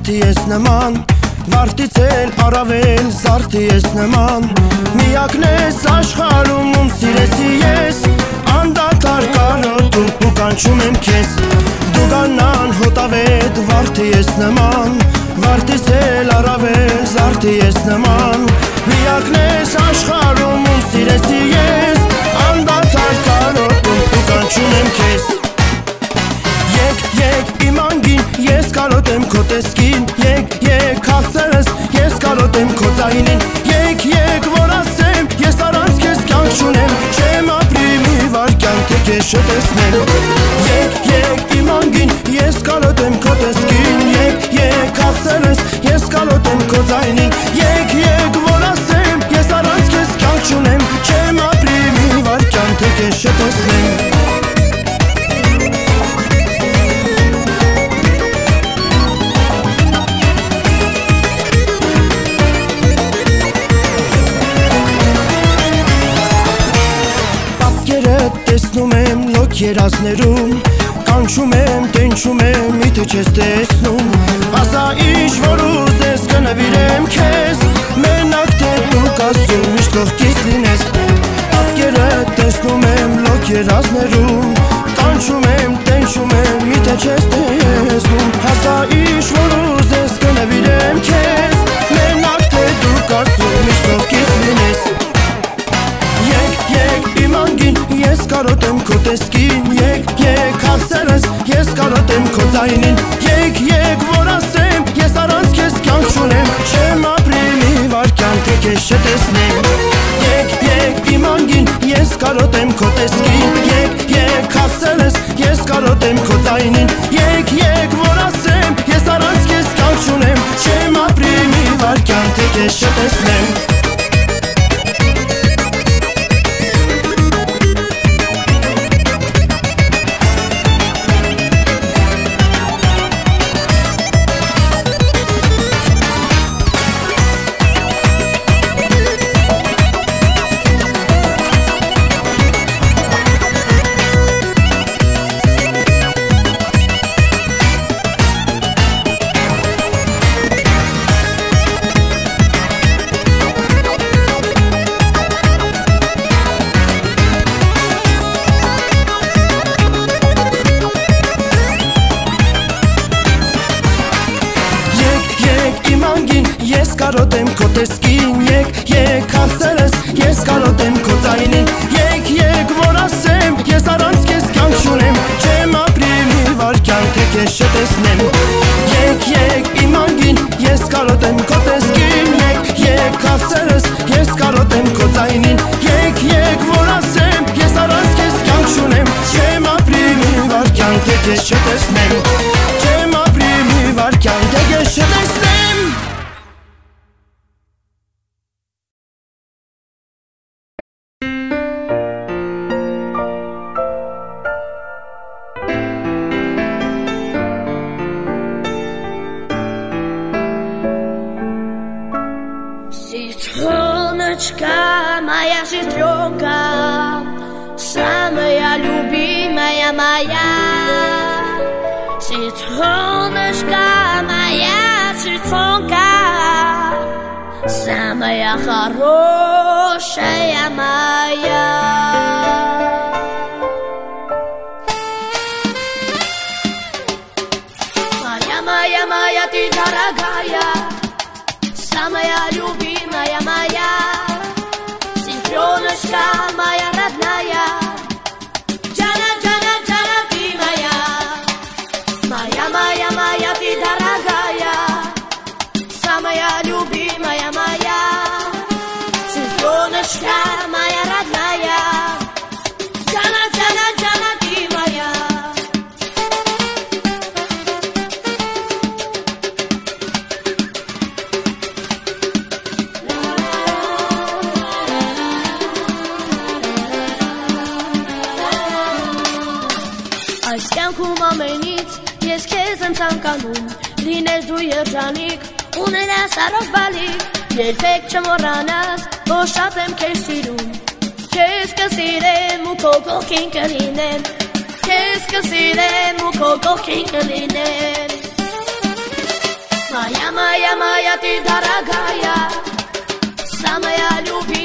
Վարդի ես նման Վարդից էլ առավել զարդի ես նման Միակն ես աշխարում ում սիրեցի ես Անդատար կարոտում ու կանչում եմ քեզ Դուգանան հոտավետ վարդի ես նման Վարդից էլ առավել զարդի ես նման Միակն ես աշխարում ում սիրեցի ես Անդատար կարոտում ու կանչում եմ քեզ կարոտեմ քո տեսքին Եկ, եկ, հաղցերս, ես կարոտեմ քո ձայնին Եկ, եկ, որ ասեմ, ես առանց քեզ կյանք չունեմ Չեմ ապրի մի վարկյան, թե քեզ շտեսնեմ Եկ, եկ, իմ անգին, ես կարոտեմ քո տեսքին Եկ, եկ, հաղցերս, ես կարոտեմ քո ձայնին եկ, երազներում Կանչում եմ, տենչում եմ, միթե չես տեսնում Ասա ինչ որ ուզես կնվիրեմ քեզ Մենակ թե դու կասում միշտ կողքից լինես Պատկերը տեսնում եմ լոք երազներում Կանչում եմ, տենչում եմ, միթե չես տեսնում Ասա ինչ որ ուզես կնվիրեմ քեզ Մենակ թե դու կասում միշտ կողքից լինես կարոտեմ քո տեսքին Եկ, եկ, հաղցերս, ես կարոտեմ քո ձայնին Եկ, եկ, որ ասեմ, ես առանց քեզ կյանք չունեմ Չեմ ապրի մի վարկյան, թե քեզ չտեսնեմ Եկ, եկ, իմ անգին, ես կարոտեմ քո տեսքին Եկ, եկ, հաղցերս, ես կարոտեմ քո ձայնին Եկ, եկ, որ ասեմ, ես առանց քեզ կյանք չունեմ Չեմ ապրի մի վարկյան, թե քեզ չտեսնեմ дорогая, самая любимая моя, сестреночка կյանքում ամենից ես քեզ եմ ցանկանում լինես դու երջանիկ ունենաս առողջ բալիկ երբեք չմոռանաս որ շատ եմ քեզ սիրում քեզ կսիրեմ ու քո գողքին կլինեմ քեզ կսիրեմ ու քո գողքին կլինեմ Моя, моя, моя, ты дорогая, самая любимая.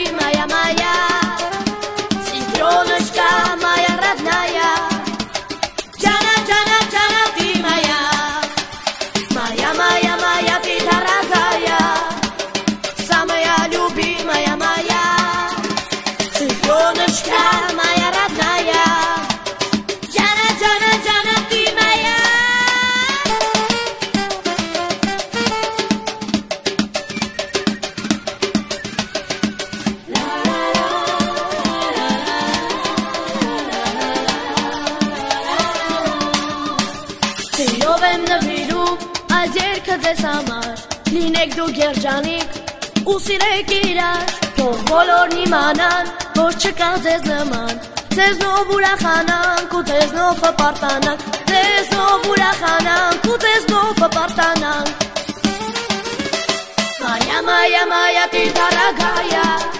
Ձեզ համար լինեք դու երջանիկ ու սիրեք իրար թող բոլորն իմանան որ չկա ձեզ նման Ձեզ նով ուրախանանք ու ձեզ նով հպարտանանք Ձեզ նով ուրախանանք ու ձեզ նով հպարտանանք Մայա, մայա, մայա, տիտարագայա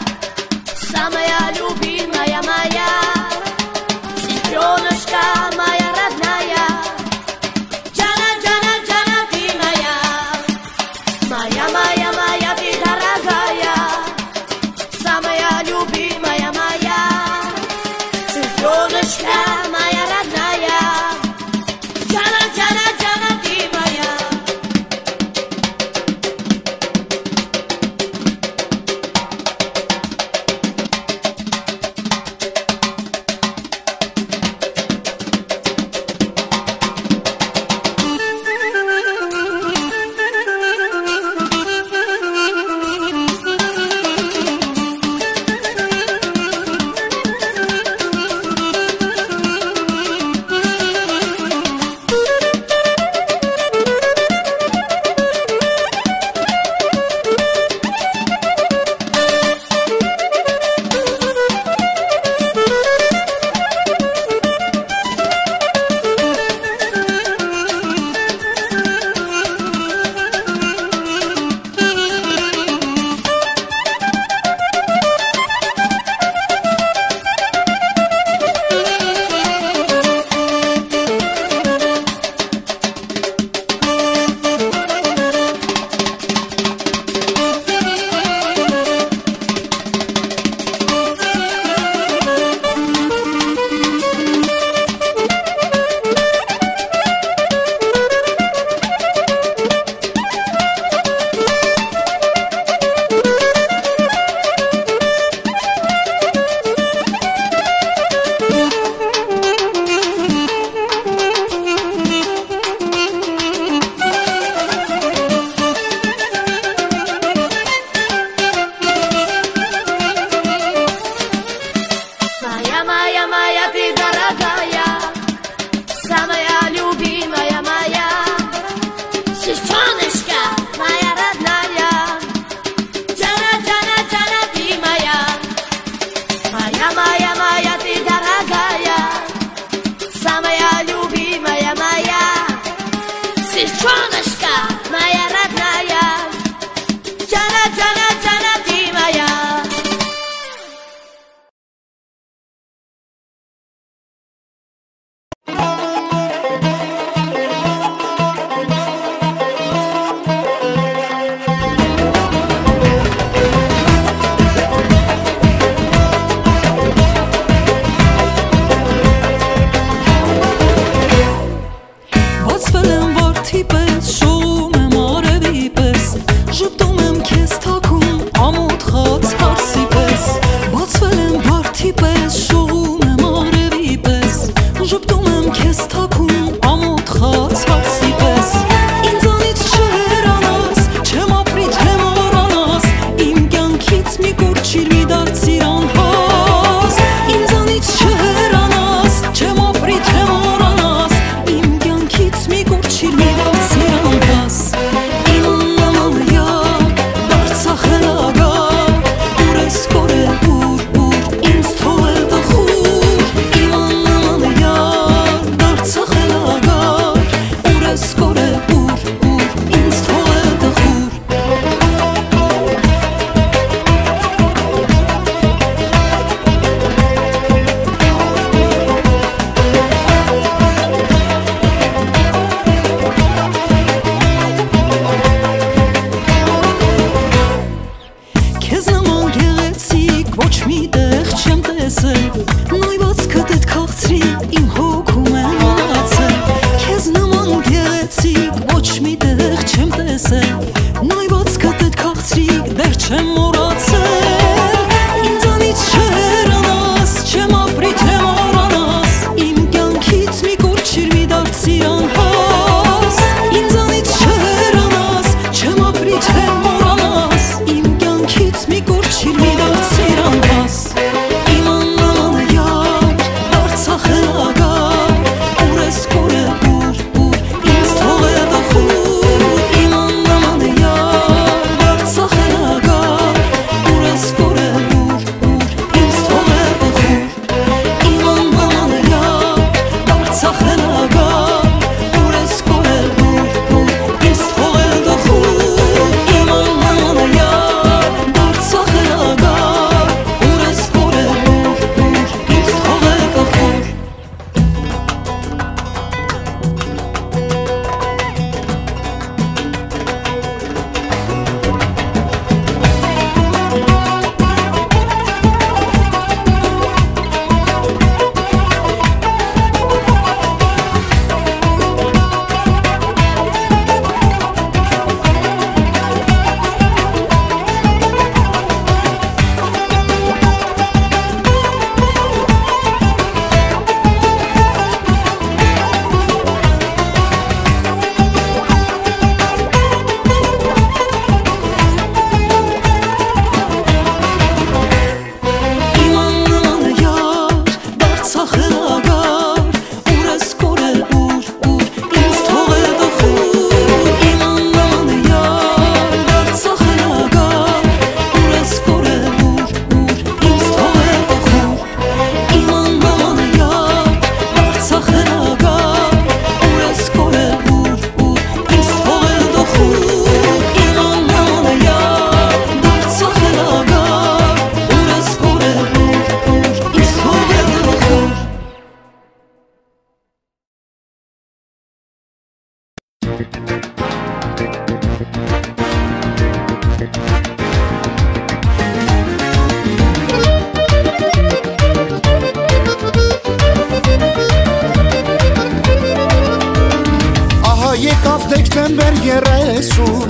դեկտեմբեր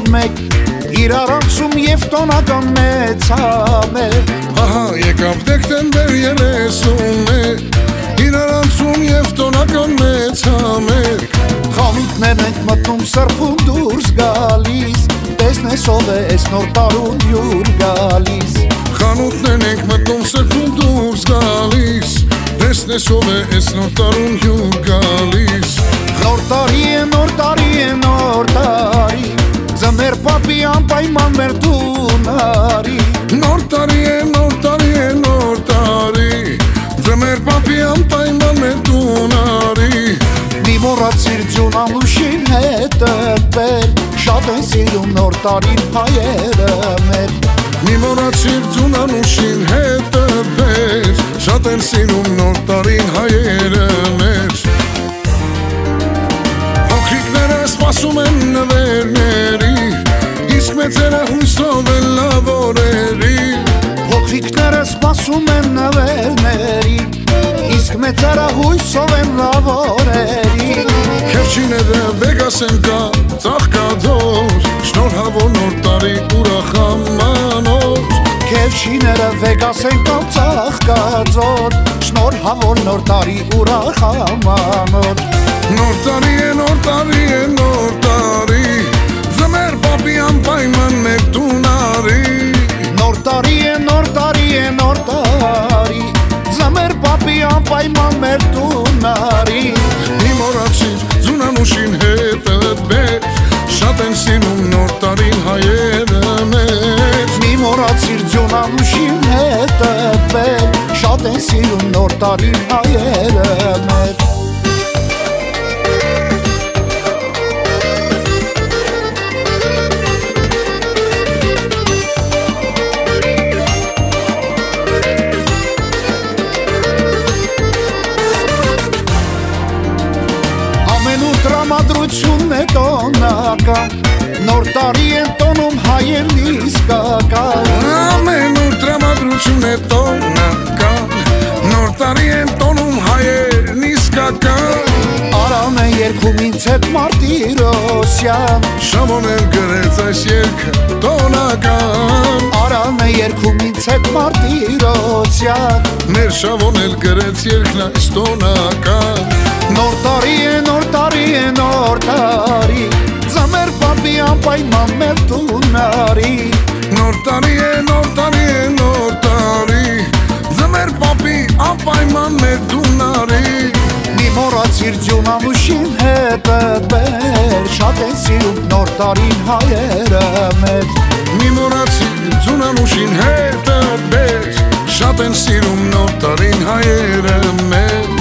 31 Իրար անցում եւ տոնական մեծամեր Ահա եկավ դեկտեմբեր 31 Իրար անցում եւ տոնական մեծամեր Խանութներ ենք մտնում սրբում դուրս գալիս Տեսնես ով է այս նոր տարուն յուր գալիս Խանութներ ենք մտնում սրբում դուրս գալիս Տեսնես ով է այս նոր տարուն յուր գալիս Նոր տարի է, նոր տարի է, նոր տարի Ձմեր պապի անպայման մեր տունարի Նոր տարի է, նոր տարի է, նոր տարի Ձմեր պապի անպայման մեր տունարի Մի մոռացիր ձյուն անուշին հետը բեր Շատ են սիրում նոր տարին հայերը մեր Մի մոռացիր ձունանուշին հետը բեր Շատ են սիրում նոր տարին հայերը մեր սպասում են նվերների Իսկ մեծերը հույսով են լավորերի Փոքրիկները սպասում են նվերների Իսկ մեծերը հույսով են լավորերի Քերջիները վեգաս են կա ծաղկաձոր Շնորհավոր նոր տարի ուրախամանոր Քերջիները վեգաս են կամ ծաղկաձոր Շնորհավոր նոր տարի ուրախամանոր Նոր տարի է, նոր տարի է, նոր ձունանուշին հետը բեր Շատ են սինում նոր տարին հայերը մեր Մի մոռացիր ձյունանուշին հետը բեր Շատ են սիրում նոր տարին հայերը մեր տրամադրությունն է տոնական Նոր տարի են տոնում հայերն իսկական Ամեն ուր տրամադրություն է տոնական Նոր տարի են տոնում հայերն իսկական Արամ է երկում ինձ հետ Մարտիրոսյան Շամոն էլ գրեց այս երկը տոնական Արամ է երկում ինձ հետ Մարտիրոսյան Մեր շավոն էլ գրեց երկն այս տոնական Նոր տարի է, նոր տարի է, նոր տարի Ձմեր պապի անպայման մեր տունարի Նոր տարի է, նոր տարի է, նոր տարի Ձմեր պապի անպայման մեր տունարի Մի մոռացիր ձյունանուշին հետը բեր Շատ են սիրում նոր տարին հայերը մեր Մի մորացի ձունանուշին հետը բեր Շատ են սիրում նոր տարին հայերը մեր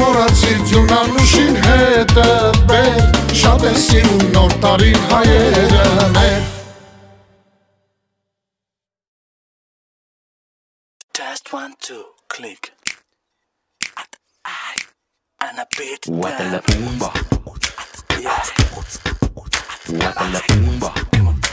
մոռացիր ձյունանուշին հետը բեր Շատ են սիրում նոր տարին հայերը մեր Test one, two, click. And a bit What la pumba, Yeah. what la pumba, what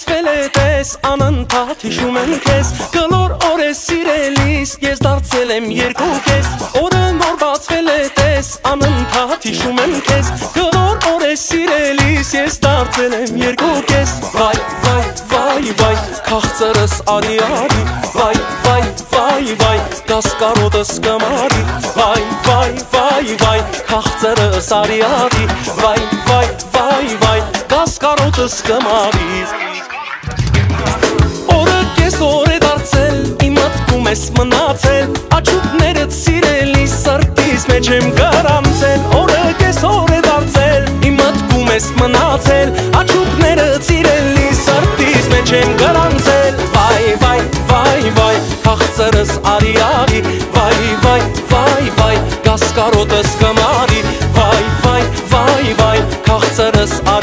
Բացվել է տես անընդհատ հիշում եմ քեզ Կլոր օր է սիրելիս ես դարձել եմ երկու կես Օրն նոր բացվել է տես անընդհատ հիշում եմ քեզ Կլոր օր է սիրելիս ես դարձել եմ երկու կես Վայ վայ վայ վայ քաղցրս արի արի Վայ վայ վայ վայ կասկարոտս կմարի Վայ վայ վայ վայ քաղցրս արի արի Վայ վայ վայ վայ կասկարոտս կմարի Կեսօր է դարձել, իմ մտքում ես մնացել Աչուկներդ սիրելի սրտիս մեջ եմ գարանցել Օրը կեսօր է դարձել, իմ մտքում ես մնացել Աչուկներդ սիրելի սրտիս մեջ եմ գարանցել Վայ, վայ, վայ, վայ, քաղցրս արի արի Վայ, վայ, վայ, վայ, կասկարոտս կմարի Վայ, վայ, վայ, վայ, քաղցրս արի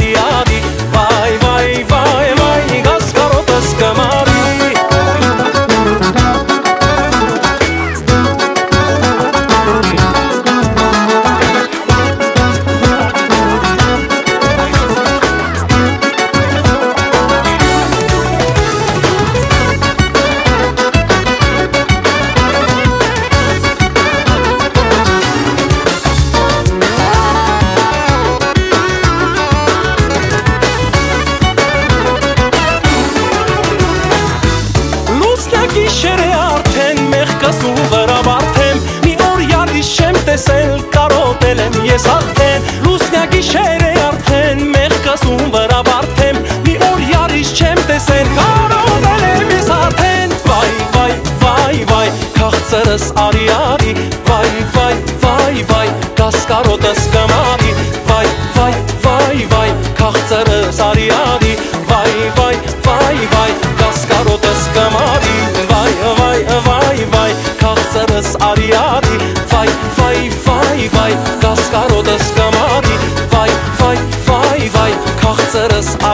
ես արդեն Լուսնյա գիշեր է արդեն Մեղկասում վրա բարդեմ Մի օր յարիշ չեմ տեսել Կարողել եմ ես արդեն Վայ, վայ, վայ, վայ Քաղցրս արի արի Վայ, վայ, վայ, վայ Կասկարոտս կմարի Քաղցրս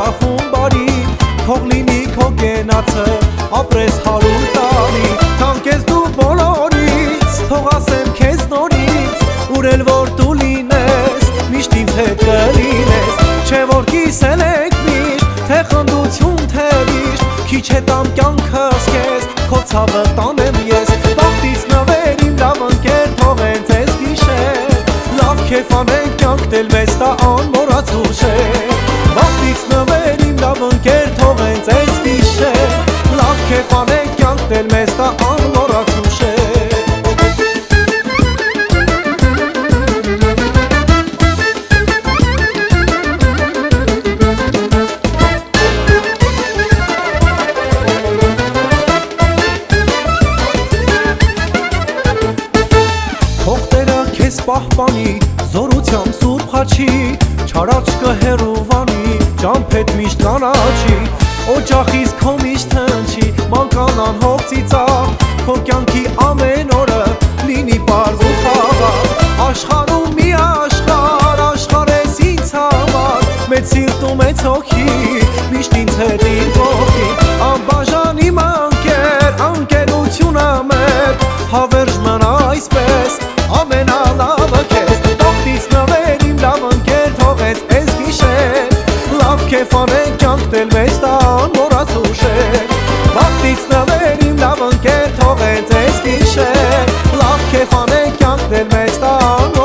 քո ջախում բարի Թող լինի քո գենացը ապրես հարուր տարի Թանկես դու բոլորից թող ասեմ քեզ նորից Ուրել որ դու լինես միշտ ինձ հետ կլինես Չէ որ կիսել եք միշտ թե խնդություն թե միշտ Քիչ հետամ կյանքս քեզ քո ցավը տանեմ ես Բախտից նվեր իմ լավ ընկեր թողեն ձեզ գիշեր Լավ քեֆ անենք կյանք դել մեզ տա անմոռաց ուշեր պահպանի զորությամբ սուրբ խաչի Չարաճկը հերովանի ճամփետ միշտ կանաչի Օջախից քո միշտ հնչի մանկանան հող ծիծաղ Քո կյանքի ամեն օրը լինի պարզ ու խաղաղ Աշխարհում մի աշխարհ աշխարհ ես ինձ համար Մեծ սիրտ ու մեծ հոգի միշտ ինձ հետ իմ կողքին հիշել Լավ կեֆ անենք ճանքն էլ մեզ տան մորած ուշել Բաղթից նվեր իմ լավ ընկեր թողեց ես գիշել Լավ կեֆ անենք ճանքն էլ մեզ տան